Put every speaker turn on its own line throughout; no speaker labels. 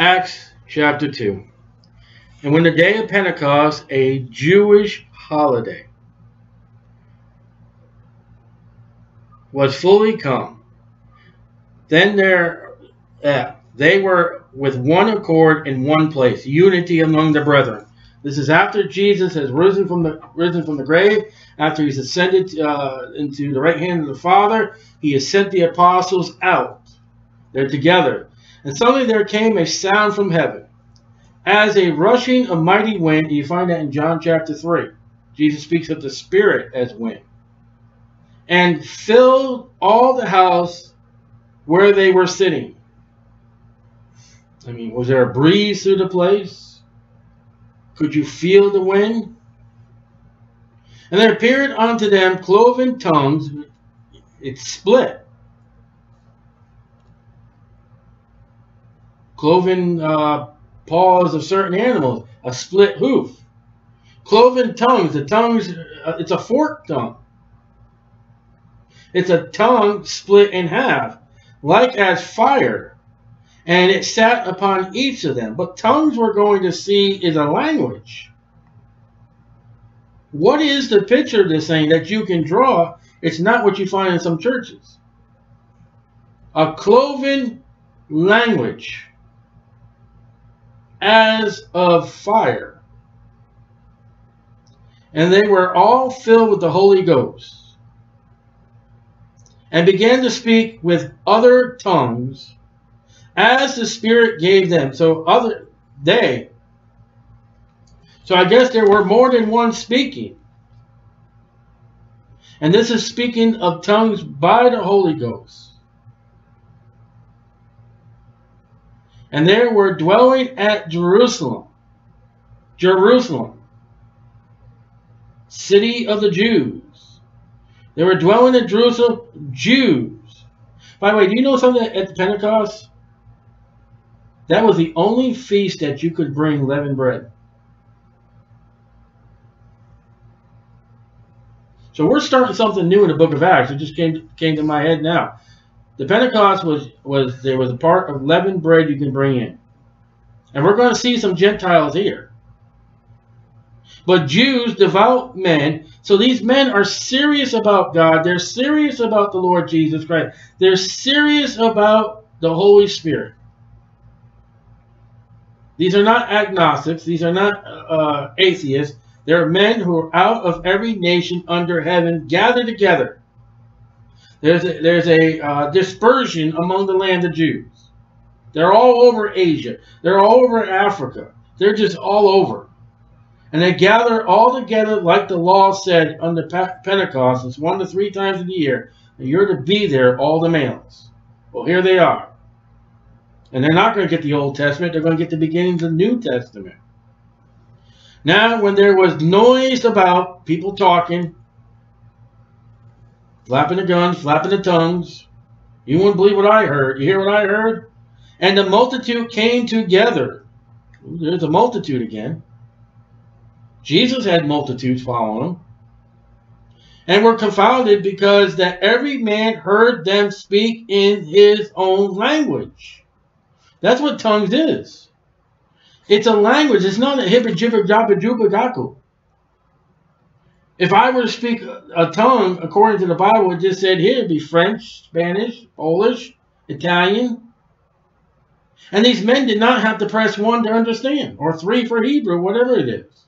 Acts chapter 2. And when the day of Pentecost, a Jewish holiday, was fully come, then there, uh, they were with one accord in one place, unity among the brethren. This is after Jesus has risen from the risen from the grave, after he's ascended uh, into the right hand of the Father. He has sent the apostles out. They're together. And suddenly there came a sound from heaven, as a rushing of mighty wind. You find that in John chapter 3. Jesus speaks of the Spirit as wind. And filled all the house where they were sitting. I mean, was there a breeze through the place? Could you feel the wind? And there appeared unto them cloven tongues. It split. Cloven uh, paws of certain animals. A split hoof. Cloven tongues. The tongues, uh, it's a forked tongue. It's a tongue split in half, like as fire and it sat upon each of them. But tongues we're going to see is a language. What is the picture of this thing that you can draw? It's not what you find in some churches. A cloven language as of fire. And they were all filled with the Holy Ghost and began to speak with other tongues as the Spirit gave them. So other they. So I guess there were more than one speaking. And this is speaking of tongues by the Holy Ghost. And they were dwelling at Jerusalem. Jerusalem. City of the Jews. They were dwelling at Jerusalem, Jews. By the way, do you know something at the Pentecost? That was the only feast that you could bring leavened bread. So we're starting something new in the book of Acts. It just came came to my head now. The Pentecost was was there was a part of leavened bread you can bring in. And we're going to see some Gentiles here. But Jews, devout men, so these men are serious about God. They're serious about the Lord Jesus Christ. They're serious about the Holy Spirit. These are not agnostics. These are not uh, atheists. They're men who are out of every nation under heaven gathered together. There's a, there's a uh, dispersion among the land of Jews. They're all over Asia. They're all over Africa. They're just all over. And they gather all together like the law said the Pentecost. It's one to three times a year. And you're to be there, all the males. Well, here they are. And they're not going to get the Old Testament. They're going to get the beginnings of the New Testament. Now, when there was noise about people talking, flapping the guns, flapping the tongues, you wouldn't believe what I heard. You hear what I heard? And the multitude came together. There's a multitude again. Jesus had multitudes following him. And were confounded because that every man heard them speak in his own language. That's what tongues is. It's a language. It's not a hibber jibber jabba juba gaku. If I were to speak a tongue according to the Bible, it just said here it'd be French, Spanish, Polish, Italian. And these men did not have to press one to understand, or three for Hebrew, whatever it is.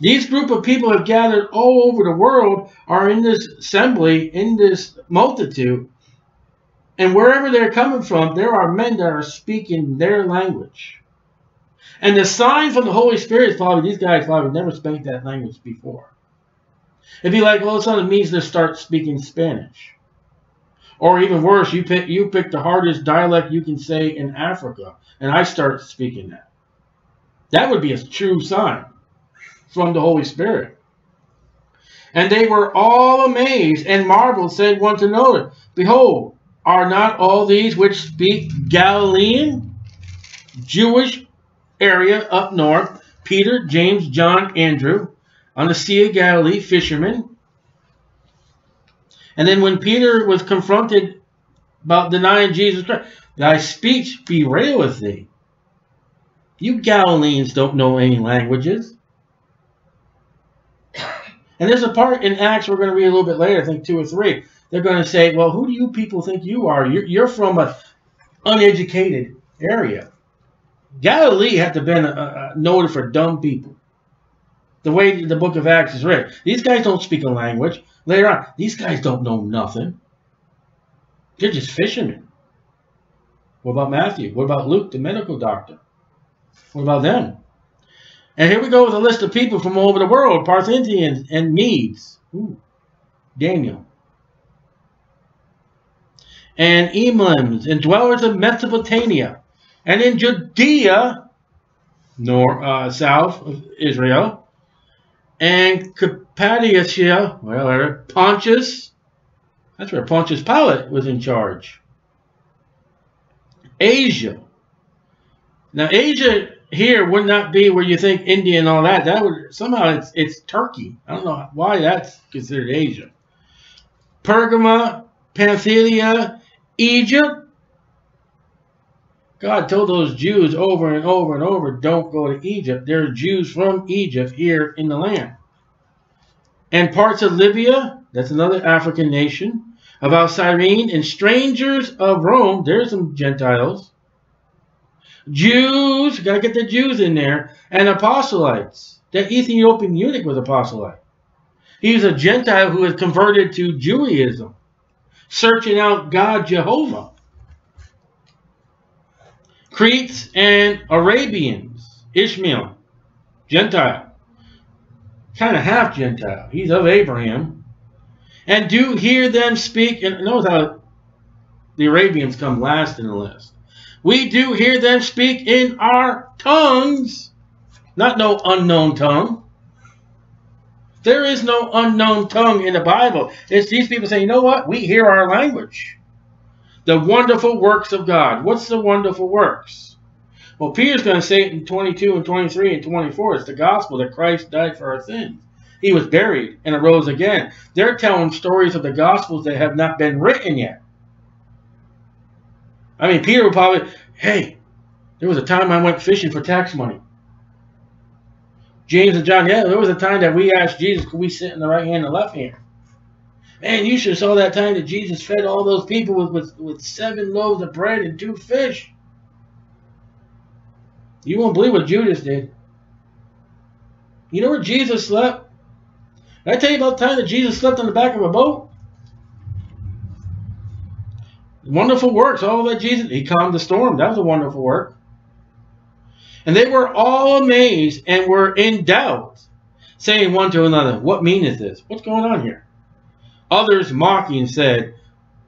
These group of people have gathered all over the world, are in this assembly, in this multitude, and wherever they're coming from, there are men that are speaking their language. And the sign from the Holy Spirit is probably these guys probably never spoke that language before. It'd be like all of a sudden it means to start speaking Spanish. Or even worse, you pick you pick the hardest dialect you can say in Africa, and I start speaking that. That would be a true sign from the Holy Spirit. And they were all amazed and marveled, said one to another, Behold, are not all these which speak Galilean, Jewish area up north, Peter, James, John, Andrew, on the Sea of Galilee, fishermen? And then when Peter was confronted about denying Jesus Christ, thy speech be real with thee. You Galileans don't know any languages. And there's a part in Acts we're going to read a little bit later, I think two or three. They're going to say, well, who do you people think you are? You're, you're from an uneducated area. Galilee had to have been uh, noted for dumb people. The way the book of Acts is written. These guys don't speak a language. Later on, these guys don't know nothing. They're just fishermen. What about Matthew? What about Luke, the medical doctor? What about them? And here we go with a list of people from all over the world, Parthians and Medes. Ooh, Daniel. And Elamites and dwellers of Mesopotamia and in Judea, nor uh, south of Israel, and Cappadocia, well, Pontus, that's where Pontius Pilate was in charge. Asia. Now, Asia here would not be where you think India and all that. That would somehow it's it's Turkey. I don't know why that's considered Asia. Pergama, Pamphylia, Egypt. God told those Jews over and over and over, don't go to Egypt. There are Jews from Egypt here in the land. And parts of Libya, that's another African nation, about Cyrene, and strangers of Rome, there's some Gentiles. Jews, got to get the Jews in there, and proselytes. That Ethiopian eunuch was a proselyte. He was a Gentile who had converted to Judaism, searching out God Jehovah. Cretes and Arabians, Ishmael, Gentile, kind of half Gentile. He's of Abraham. And do hear them speak, and notice how the Arabians come last in the list. We do hear them speak in our tongues, not no unknown tongue. There is no unknown tongue in the Bible. It's these people saying, you know what? We hear our language. The wonderful works of God. What's the wonderful works? Well, Peter's going to say it in 22 and 23 and 24. It's the gospel that Christ died for our sins. He was buried and arose again. They're telling stories of the gospels that have not been written yet. I mean, Peter would probably, hey, there was a time I went fishing for tax money. James and John, yeah, there was a time that we asked Jesus, could we sit in the right hand and the left hand? Man, you should have saw that time that Jesus fed all those people with, with, with seven loaves of bread and two fish. You won't believe what Judas did. You know where Jesus slept? Did I tell you about the time that Jesus slept on the back of a boat? Wonderful works, oh, all that Jesus, he calmed the storm. That was a wonderful work. And they were all amazed and were in doubt, saying one to another, What mean is this? What's going on here? Others mocking said,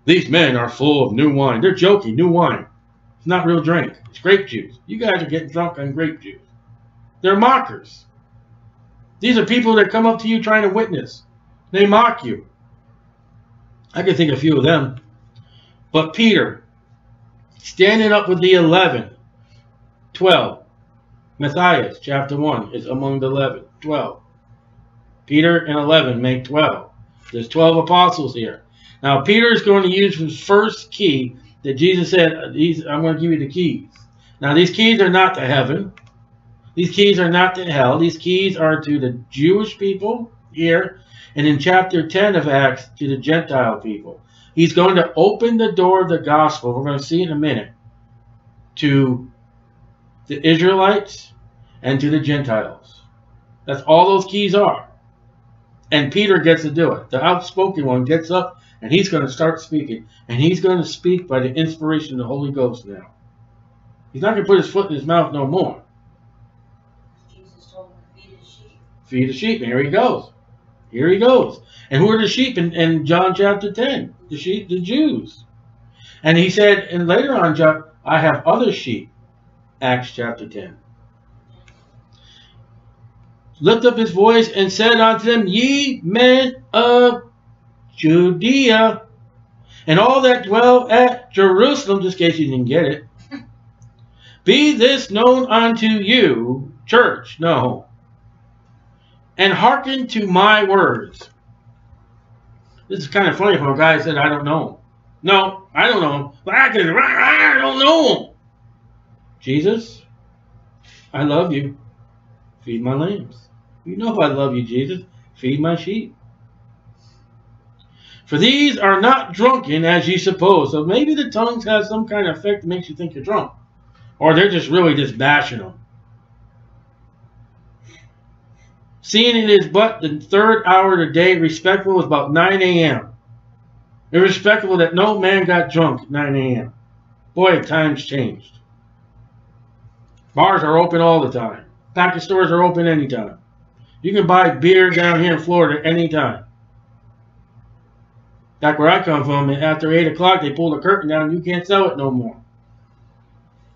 These men are full of new wine. They're joking, new wine. It's not real drink. It's grape juice. You guys are getting drunk on grape juice. They're mockers. These are people that come up to you trying to witness. They mock you. I can think of a few of them. But Peter, standing up with the eleven, 12, Matthias chapter 1 is among the 11, 12. Peter and 11 make 12. There's 12 apostles here. Now, Peter is going to use his first key that Jesus said, these, I'm going to give you the keys. Now, these keys are not to heaven. These keys are not to hell. These keys are to the Jewish people here, and in chapter 10 of Acts, to the Gentile people. He's going to open the door of the gospel, we're going to see in a minute, to the Israelites and to the Gentiles. That's all those keys are. And Peter gets to do it. The outspoken one gets up and he's going to start speaking. And he's going to speak by the inspiration of the Holy Ghost now. He's not going to put his foot in his mouth no more.
Jesus told him to feed his sheep.
Feed the sheep. And here he goes. Here he goes. And who are the sheep in, in John chapter 10? The sheep, the Jews. And he said, and later on, John, I have other sheep. Acts chapter 10. Lift up his voice and said unto them, Ye men of Judea, and all that dwell at Jerusalem, just in case you didn't get it, be this known unto you, church, no, and hearken to my words. This is kind of funny for a guy that said, I don't know. No, I don't know. But I, can, I don't know. Jesus, I love you. Feed my lambs. You know I love you, Jesus. Feed my sheep. For these are not drunken as ye suppose. So maybe the tongues have some kind of effect that makes you think you're drunk. Or they're just really just bashing them. Seeing it is but the third hour of the day, respectful is about 9 a.m. Irrespective that no man got drunk at 9 a.m. Boy, times changed. Bars are open all the time. Package stores are open anytime. You can buy beer down here in Florida anytime. Back where I come from, after 8 o'clock, they pull the curtain down and you can't sell it no more.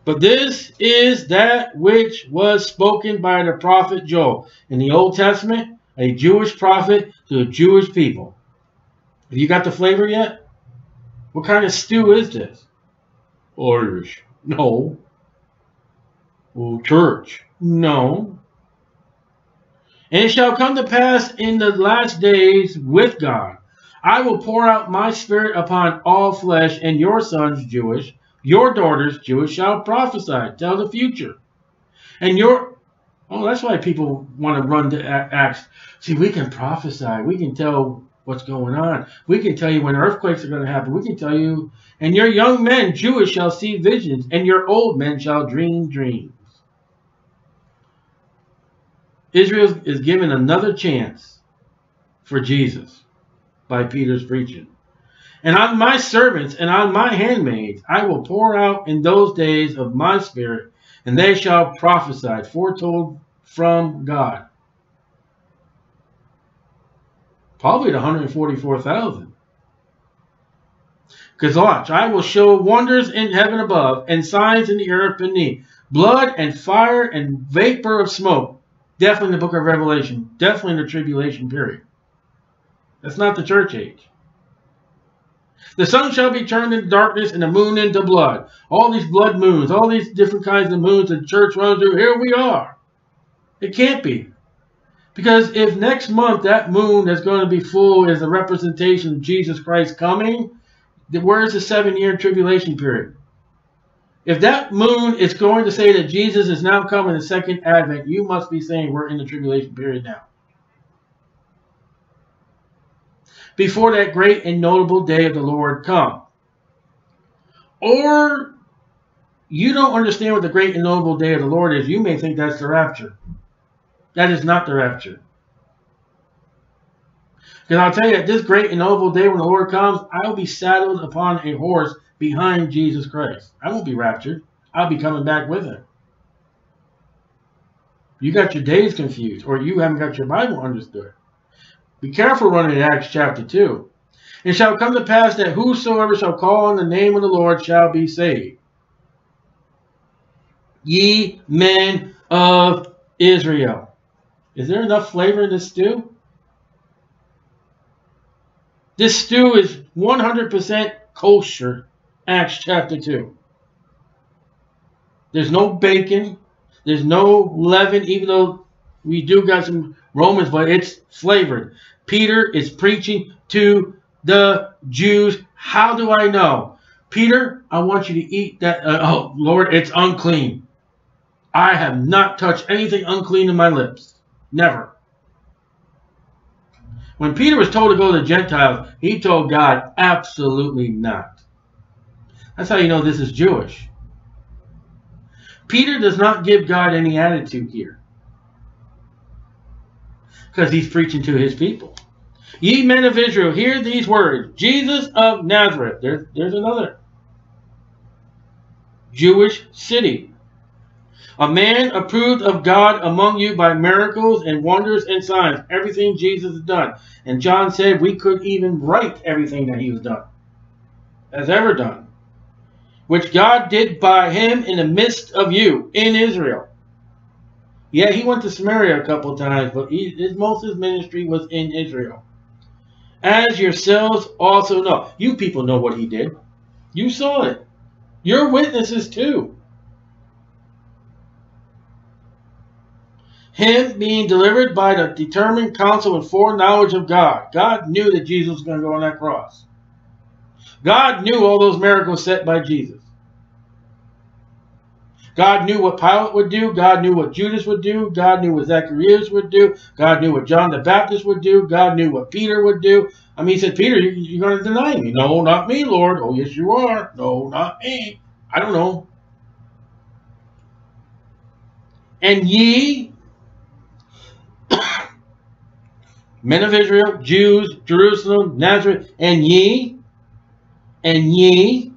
But this is that which was spoken by the prophet Joel in the Old Testament, a Jewish prophet to the Jewish people. Have you got the flavor yet? What kind of stew is this? Irish. No. Church. No. And it shall come to pass in the last days with God. I will pour out my spirit upon all flesh, and your sons, Jewish, your daughters, Jewish, shall prophesy, tell the future. And your, oh, that's why people want to run to Acts. See, we can prophesy. We can tell what's going on. We can tell you when earthquakes are going to happen. We can tell you, and your young men, Jewish, shall see visions, and your old men shall dream dreams. Israel is given another chance for Jesus by Peter's preaching. And on my servants and on my handmaids I will pour out in those days of my spirit, and they shall prophesy, foretold from God. Probably 144,000. Because watch, I will show wonders in heaven above and signs in the earth beneath. Blood and fire and vapor of smoke. Definitely in the book of Revelation. Definitely in the tribulation period. That's not the church age. The sun shall be turned into darkness and the moon into blood. All these blood moons, all these different kinds of moons the church runs through, here we are. It can't be. Because if next month that moon that's going to be full is a representation of Jesus Christ coming, where's the seven year tribulation period? If that moon is going to say that Jesus is now coming the second advent, you must be saying we're in the tribulation period now. before that great and notable day of the Lord come. Or you don't understand what the great and notable day of the Lord is. You may think that's the rapture. That is not the rapture. Because I'll tell you, at this great and notable day when the Lord comes, I will be saddled upon a horse behind Jesus Christ. I won't be raptured. I'll be coming back with him. You got your days confused, or you haven't got your Bible understood. Be careful running in Acts chapter 2. It shall come to pass that whosoever shall call on the name of the Lord shall be saved. Ye men of Israel. Is there enough flavor in this stew? This stew is 100% kosher. Acts chapter 2. There's no bacon. There's no leaven, even though we do got some Romans, but it's flavored. Peter is preaching to the Jews. How do I know? Peter, I want you to eat that. Uh, oh, Lord, it's unclean. I have not touched anything unclean in my lips. Never. When Peter was told to go to the Gentiles, he told God, absolutely not. That's how you know this is Jewish. Peter does not give God any attitude here because he's preaching to his people. Ye men of Israel, hear these words. Jesus of Nazareth. There's, there's another. Jewish city. A man approved of God among you by miracles and wonders and signs. Everything Jesus has done. And John said we could even write everything that he has done. Has ever done. Which God did by him in the midst of you in Israel yeah, he went to Samaria a couple times, but he, his, most of his ministry was in Israel. As yourselves also know. You people know what he did. You saw it. You're witnesses too. Him being delivered by the determined counsel and foreknowledge of God. God knew that Jesus was going to go on that cross. God knew all those miracles set by Jesus. God knew what Pilate would do. God knew what Judas would do. God knew what Zacharias would do. God knew what John the Baptist would do. God knew what Peter would do. I mean, he said, Peter, you're going to deny me. No, not me, Lord. Oh, yes, you are. No, not me. I don't know. And ye, men of Israel, Jews, Jerusalem, Nazareth, and ye, and ye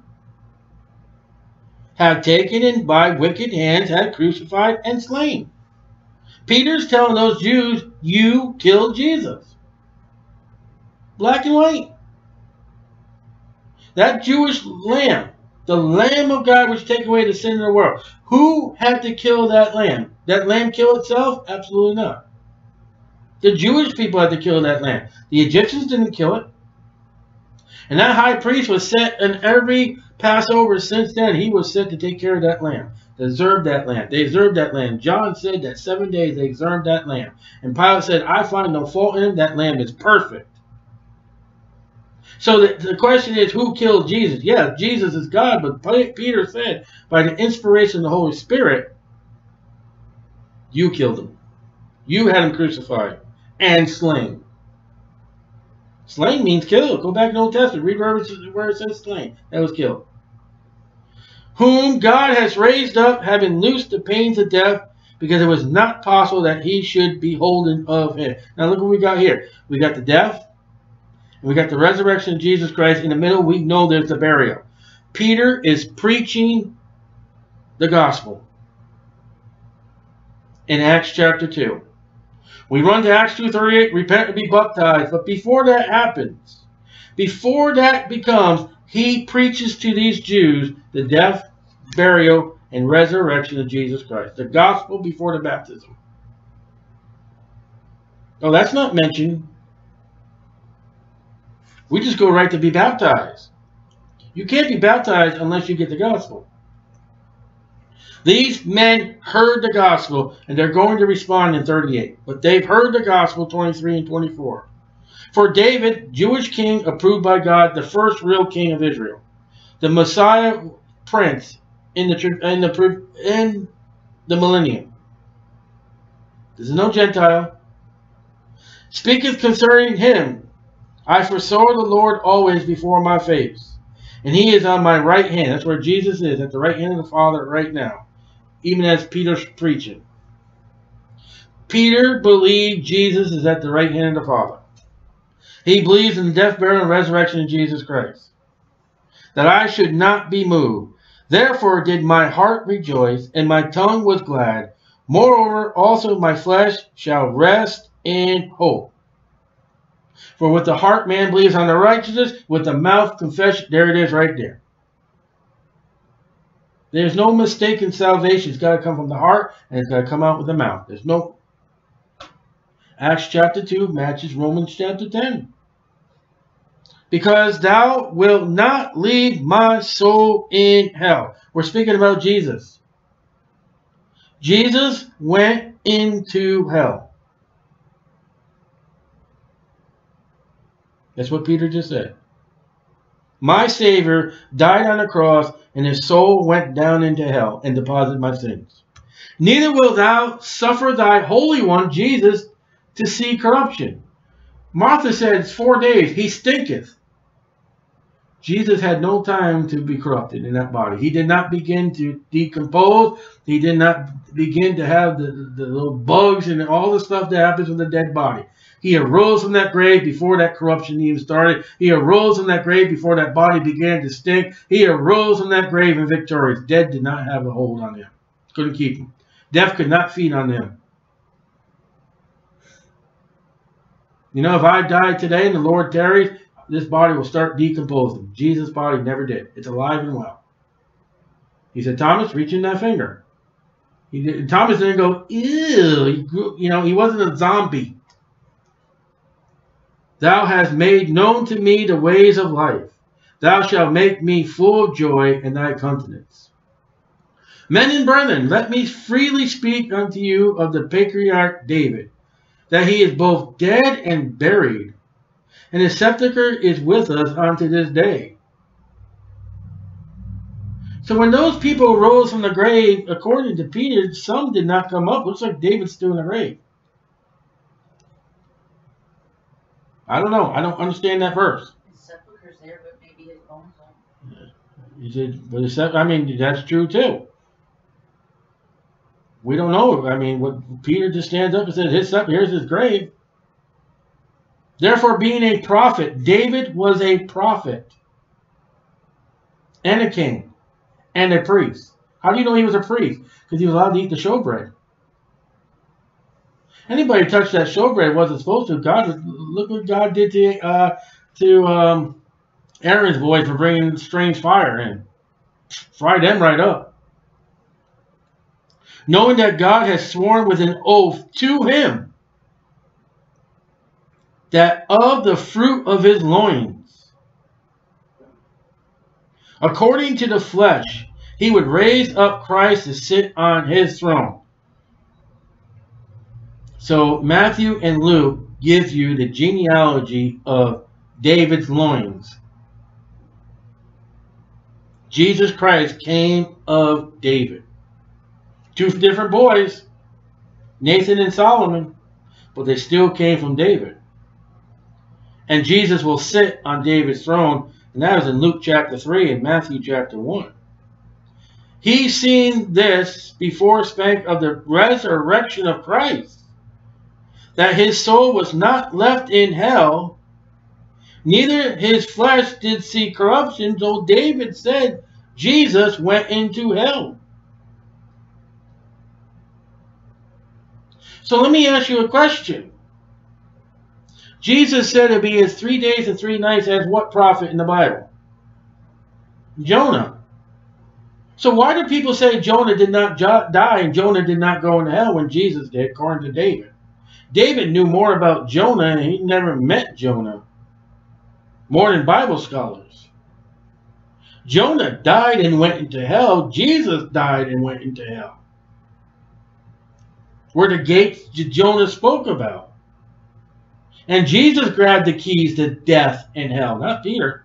have taken and by wicked hands had crucified and slain. Peter's telling those Jews, you killed Jesus. Black and white. That Jewish lamb, the Lamb of God which take away the sin of the world. Who had to kill that lamb? That lamb kill itself? Absolutely not. The Jewish people had to kill that lamb. The Egyptians didn't kill it. And that high priest was set in every Passover since then. He was sent to take care of that lamb. They that lamb. They that lamb. John said that seven days they observed that lamb. And Pilate said, I find no fault in him. That lamb is perfect. So the, the question is, who killed Jesus? Yeah, Jesus is God, but Peter said, by the inspiration of the Holy Spirit, you killed him. You had him crucified and slain. Slain means killed. Go back to the Old Testament. Read where it says slain. That was killed. Whom God has raised up, having loosed the pains of death, because it was not possible that he should be holden of him. Now look what we got here. We got the death, and we got the resurrection of Jesus Christ. In the middle, we know there's the burial. Peter is preaching the gospel in Acts chapter 2. We run to Acts 2.38, repent and be baptized. But before that happens, before that becomes, he preaches to these Jews the death, burial, and resurrection of Jesus Christ. The gospel before the baptism. Oh, that's not mentioned we just go right to be baptized. You can't be baptized unless you get the gospel. These men heard the gospel, and they're going to respond in 38. But they've heard the gospel, 23 and 24. For David, Jewish king approved by God, the first real king of Israel, the Messiah prince in the in the in the millennium. This is no Gentile. Speaketh concerning him I foresaw the Lord always before my face, and he is on my right hand. That's where Jesus is, at the right hand of the Father right now, even as Peter's preaching. Peter believed Jesus is at the right hand of the Father. He believes in the death, burial, and resurrection of Jesus Christ. That I should not be moved. Therefore did my heart rejoice, and my tongue was glad. Moreover, also my flesh shall rest in hope. For with the heart man believes on the righteousness, with the mouth confession. There it is right there. There's no mistake in salvation. It's got to come from the heart and it's got to come out with the mouth. There's no. Acts chapter 2 matches Romans chapter 10. Because thou wilt not leave my soul in hell. We're speaking about Jesus. Jesus went into hell. That's what Peter just said. My Savior died on the cross, and his soul went down into hell and deposited my sins. Neither will thou suffer thy Holy One, Jesus, to see corruption. Martha said, It's four days. He stinketh. Jesus had no time to be corrupted in that body. He did not begin to decompose. He did not begin to have the, the little bugs and all the stuff that happens with a dead body. He arose from that grave before that corruption even started. He arose from that grave before that body began to stink. He arose from that grave in victorious. Dead did not have a hold on him. Couldn't keep him. Death could not feed on them. You know, if I die today and the Lord tarries, this body will start decomposing. Jesus' body never did. It's alive and well. He said, Thomas, reach in that finger. He did, Thomas didn't go, ew. He, you know, he wasn't a zombie. Thou hast made known to me the ways of life. Thou shalt make me full of joy in thy countenance. Men and brethren, let me freely speak unto you of the patriarch David, that he is both dead and buried, and his sepulchre is with us unto this day. So when those people rose from the grave, according to Peter, some did not come up. Looks like David's still in the grave. I don't know. I don't understand that verse.
His sepulchre's there, but maybe his bones aren't.
He said, but it's, I mean, that's true too. We don't know. I mean, what Peter just stands up and says, his up here's his grave. Therefore, being a prophet, David was a prophet and a king and a priest. How do you know he was a priest? Because he was allowed to eat the showbread. Anybody touched that showbread wasn't supposed to. God, look what God did to uh, to um, Aaron's boys for bringing strange fire in. Fried them right up. Knowing that God has sworn with an oath to him that of the fruit of his loins, according to the flesh, he would raise up Christ to sit on his throne. So Matthew and Luke give you the genealogy of David's loins. Jesus Christ came of David. Two different boys, Nathan and Solomon, but they still came from David. And Jesus will sit on David's throne, and that is in Luke chapter 3 and Matthew chapter 1. He seen this before spake of the resurrection of Christ that his soul was not left in hell, neither his flesh did see corruption, though David said Jesus went into hell. So let me ask you a question. Jesus said it'd be as three days and three nights as what prophet in the Bible? Jonah. So why do people say Jonah did not die and Jonah did not go into hell when Jesus did, according to David? David knew more about Jonah and he never met Jonah. More than Bible scholars. Jonah died and went into hell. Jesus died and went into hell. Were the gates Jonah spoke about. And Jesus grabbed the keys to death and hell, not Peter.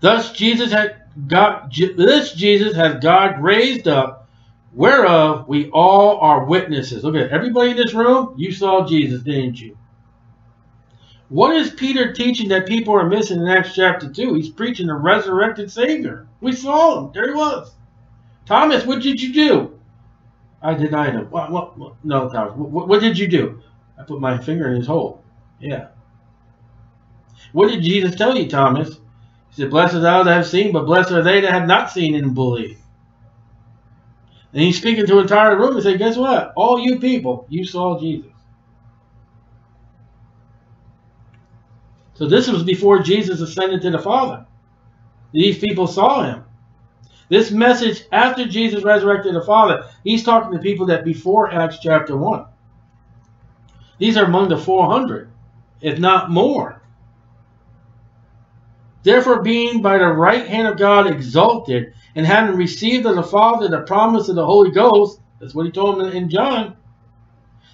Thus Jesus had God this Jesus has God raised up whereof we all are witnesses. Look at everybody in this room. You saw Jesus, didn't you? What is Peter teaching that people are missing in Acts chapter 2? He's preaching the resurrected Savior. We saw him. There he was. Thomas, what did you do? I denied him. What, what, what? No, Thomas. What, what did you do? I put my finger in his hole. Yeah. What did Jesus tell you, Thomas? He said, Blessed are thou that have seen, but blessed are they that have not seen and believe. And he's speaking to an entire room and say, guess what? All you people, you saw Jesus. So this was before Jesus ascended to the Father. These people saw him. This message after Jesus resurrected the Father, he's talking to people that before Acts chapter 1. These are among the 400, if not more. Therefore, being by the right hand of God exalted, and having received of the Father the promise of the Holy Ghost, that's what he told him in John,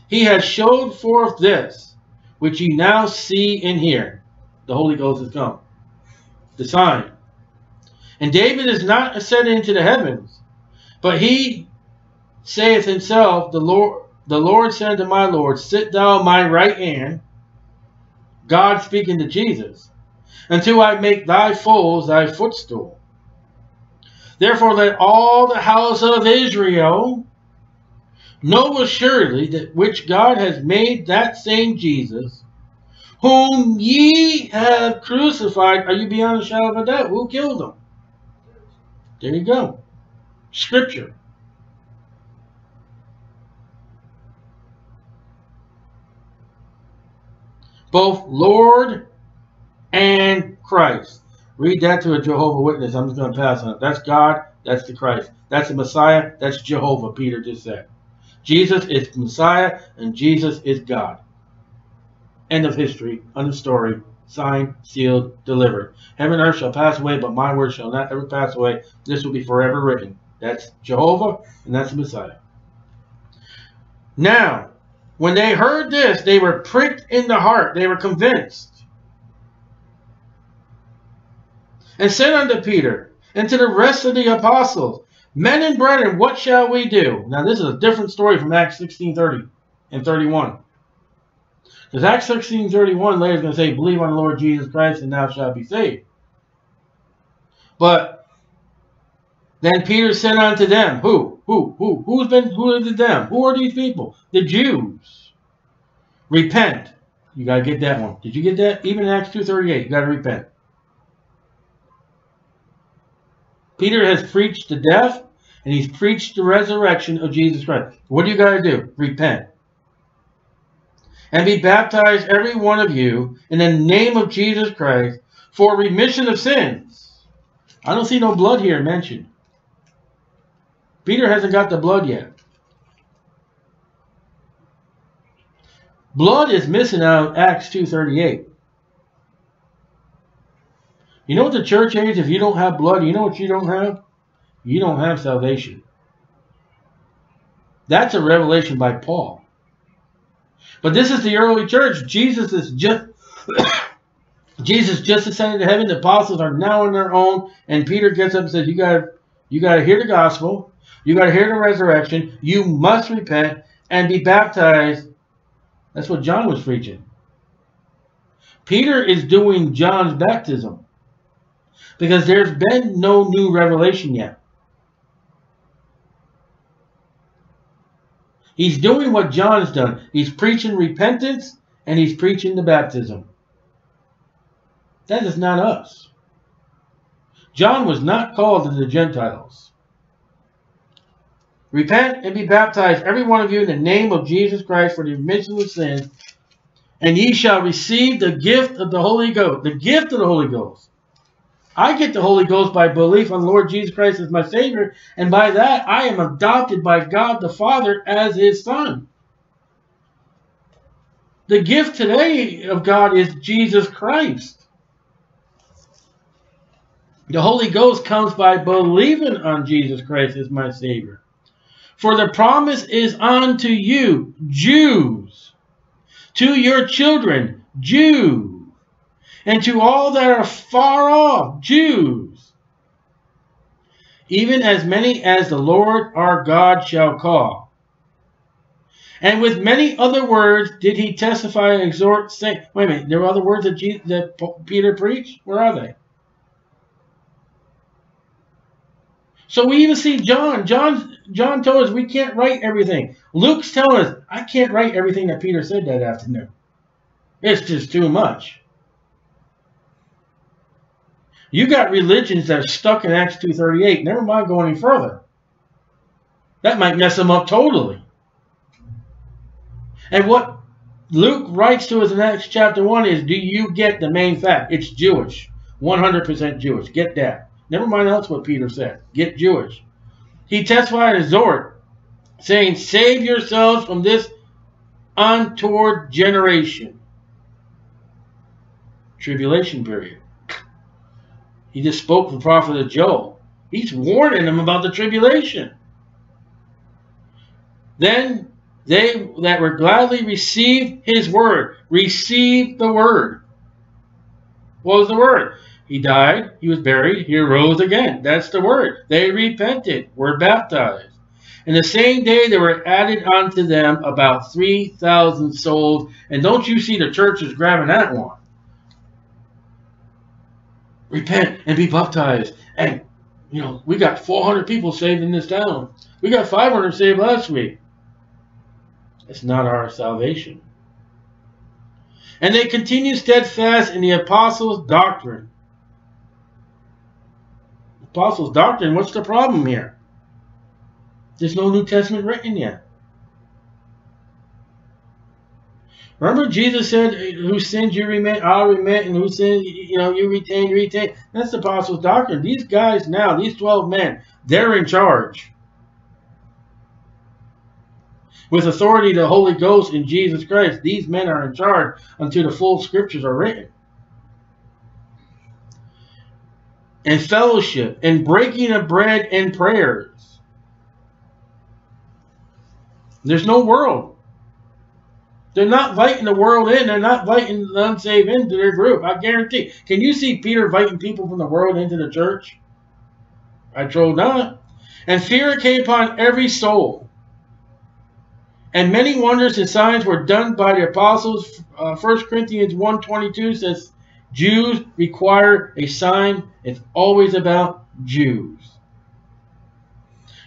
he has showed forth this, which ye now see and hear. The Holy Ghost has come. The sign. And David is not ascended into the heavens, but he saith himself, the Lord, the Lord said to my Lord, Sit thou my right hand, God speaking to Jesus, until I make thy foes thy footstool. Therefore, let all the house of Israel know assuredly that which God has made that same Jesus, whom ye have crucified. Are you beyond a shadow of a doubt? Who killed him? There you go. Scripture. Both Lord and Christ. Read that to a Jehovah Witness. I'm just going to pass on it. That's God. That's the Christ. That's the Messiah. That's Jehovah, Peter just said. Jesus is Messiah and Jesus is God. End of history. End of story. Signed, sealed, delivered. Heaven and earth shall pass away, but my word shall not ever pass away. This will be forever written. That's Jehovah and that's the Messiah. Now, when they heard this, they were pricked in the heart. They were convinced. and said unto Peter and to the rest of the apostles, Men and brethren, what shall we do? Now this is a different story from Acts 16:30 and 31. Because Acts 16:31 later is going to say, Believe on the Lord Jesus Christ and thou shalt be saved. But then Peter said unto them, Who? Who? Who? Who's been who are the them? Who are these people? The Jews. Repent. You gotta get that one. Did you get that? Even in Acts 2.38, you gotta repent. Peter has preached the death and he's preached the resurrection of Jesus Christ. What do you got to do? Repent. And be baptized, every one of you, in the name of Jesus Christ for remission of sins. I don't see no blood here mentioned. Peter hasn't got the blood yet. Blood is missing out Acts 2.38. You know what the church is? If you don't have blood, you know what you don't have? You don't have salvation. That's a revelation by Paul. But this is the early church. Jesus is just Jesus just ascended to heaven. The apostles are now on their own, and Peter gets up and says, "You got to, you got to hear the gospel. You got to hear the resurrection. You must repent and be baptized." That's what John was preaching. Peter is doing John's baptism because there's been no new revelation yet. He's doing what John has done. He's preaching repentance and he's preaching the baptism. That is not us. John was not called to the Gentiles. Repent and be baptized, every one of you, in the name of Jesus Christ for the remission of sins, and ye shall receive the gift of the Holy Ghost. The gift of the Holy Ghost. I get the Holy Ghost by belief on Lord Jesus Christ as my Savior, and by that I am adopted by God the Father as His Son. The gift today of God is Jesus Christ. The Holy Ghost comes by believing on Jesus Christ as my Savior. For the promise is unto you, Jews, to your children, Jews, and to all that are far off, Jews, even as many as the Lord our God shall call. And with many other words did he testify and exhort, saying, wait a minute, there were other words that, Jesus, that Peter preached? Where are they? So we even see John. John John told us we can't write everything. Luke's telling us I can't write everything that Peter said that afternoon. It's just too much. You got religions that are stuck in Acts 2.38. Never mind going any further. That might mess them up totally. And what Luke writes to us in Acts chapter 1 is, do you get the main fact? It's Jewish. 100% Jewish. Get that. Never mind else what Peter said. Get Jewish. He testified and exhort, saying, Save yourselves from this untoward generation. Tribulation period. He just spoke the prophet of Joel. He's warning them about the tribulation. Then they that were gladly received his word, received the word. What was the word? He died, he was buried, he arose again. That's the word. They repented, were baptized. And the same day there were added unto them about 3,000 souls. And don't you see the church is grabbing that one? Repent and be baptized. And, you know, we got 400 people saved in this town. We got 500 saved last week. It's not our salvation. And they continue steadfast in the apostles' doctrine apostles' doctrine, what's the problem here? There's no New Testament written yet. Remember Jesus said, who sins you remit, I'll remit, and who sins, you know, you retain, retain. That's the apostles' doctrine. These guys now, these 12 men, they're in charge. With authority the Holy Ghost in Jesus Christ, these men are in charge until the full scriptures are written. and fellowship and breaking of bread and prayers. There's no world. They're not inviting the world in. They're not inviting the unsaved into their group. I guarantee. Can you see Peter inviting people from the world into the church? I troll not. And fear came upon every soul. And many wonders and signs were done by the apostles. Uh, 1 Corinthians 1.22 says, Jews require a sign. It's always about Jews.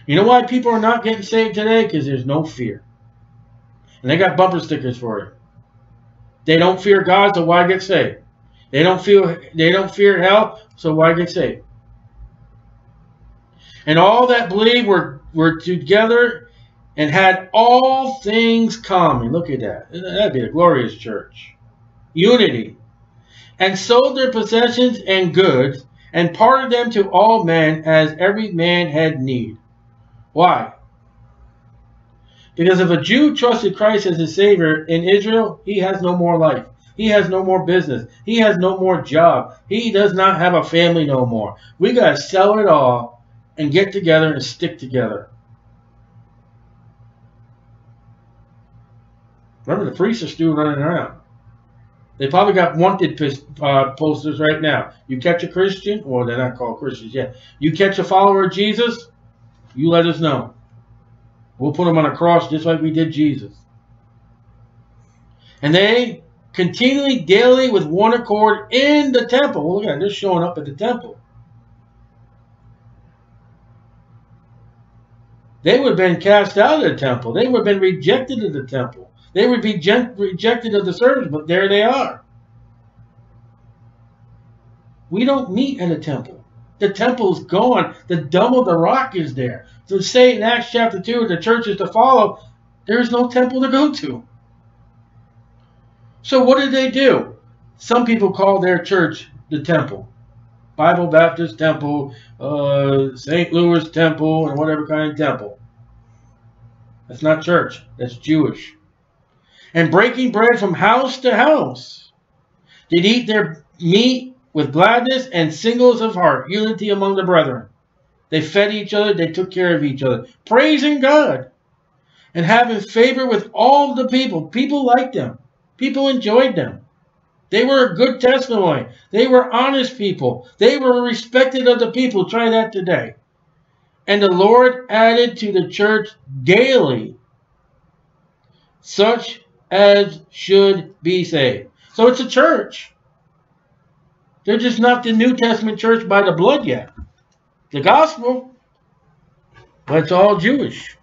You know why people are not getting saved today? Because there's no fear. And they got bumper stickers for it. They don't fear God, so why get saved? They don't feel they don't fear hell, so why get saved? And all that believe were, were together and had all things common. Look at that. That'd be a glorious church. Unity. And sold their possessions and goods, and parted them to all men as every man had need. Why? Because if a Jew trusted Christ as his Savior in Israel, he has no more life. He has no more business. He has no more job. He does not have a family no more. We got to sell it all and get together and stick together. Remember, the priests are still running around. They probably got wanted uh, posters right now. You catch a Christian, well, they're not called Christians yet. You catch a follower of Jesus, you let us know. We'll put them on a cross just like we did Jesus. And they continually, daily, with one accord in the temple. Look at it, they're showing up at the temple. They would have been cast out of the temple. They would have been rejected of the temple. They would be rejected of the service, but there they are. We don't meet in a temple. The temple's gone. The dome of the rock is there. To say in Acts chapter 2, the church is to follow, there is no temple to go to. So what did they do? Some people call their church the temple. Bible Baptist temple, uh, St. Louis temple, and whatever kind of temple. That's not church. That's Jewish. And breaking bread from house to house. Did eat their meat with gladness and singles of heart, unity among the brethren. They fed each other, they took care of each other, praising God and having favor with all the people. People liked them. People enjoyed them. They were a good testimony. They were honest people. They were respected of the people. Try that today. And the Lord added to the church daily such as should be saved. So it's a church. They're just not the New Testament church by the blood yet. The gospel, but it's all Jewish.